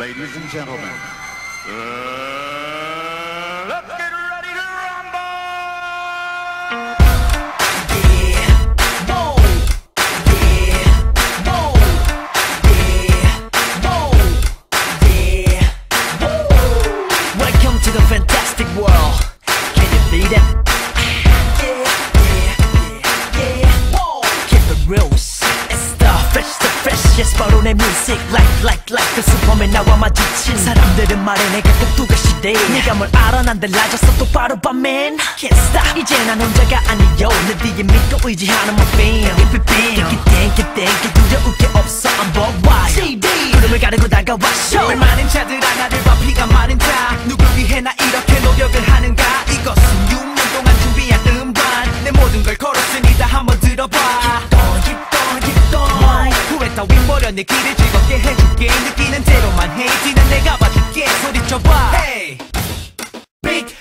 Ladies and gentlemen, uh, let's get ready to rumble! Welcome to the fantastic world. Can you beat it? 내 music. Like, like, like 그 슈퍼맨 나와 마주친 사람들은 말해 내가 꼭두가 시대. 네가 뭘 알아 난 달라졌어 똑바로 봐 man. Can't stop. 이제 난 혼자가 아니요. 내 뒤에 믿고 의지하는 my fam. If it think it, think it. 두려울 게 없어. I'm worldwide. CD. 구름을 가르고 다가와 show. 물 많은 자들 하나를 봐 피가 마른 자 going. 후회 따윈 버려 내 길을 즐겁게 해줄게. 느끼는 대로만 해. 뒤는 내가 봐줄게. 소리쳐봐. Hey. Big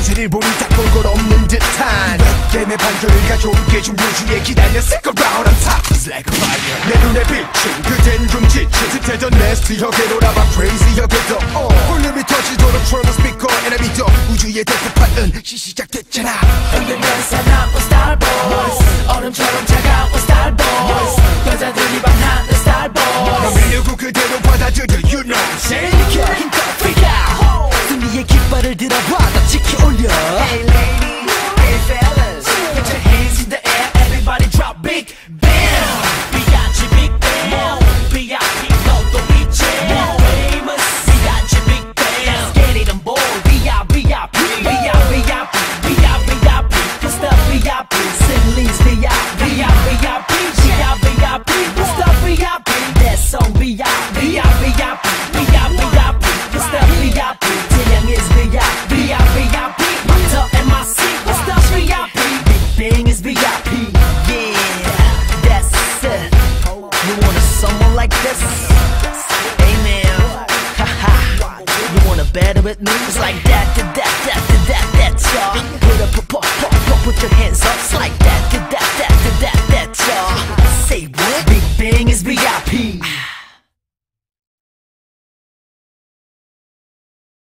모양새를 보니 딱볼것 없는 듯한 게임의 가져올게 좀 요주에 기다려 Stick around on top is like a fire. 내 눈에 비친 그댄 좀 지친 듯해져 nasty-하게 놀아봐 crazy-하게 더 어. 볼륨이 터지도록 트러블 스피커 and I 믿어 우주의 대폭발은 시작됐잖아. 흔들면 사나운 starboys 얼음처럼 차가운 starboys 여자들이 반하는 starboys 넌 밀려고 그대로 받아들여 You know. I'm saying 힘껏 freak out 승리의 깃발을 들어봐 다 지켜 with? It's like that, to that, that,